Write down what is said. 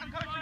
go, go, go.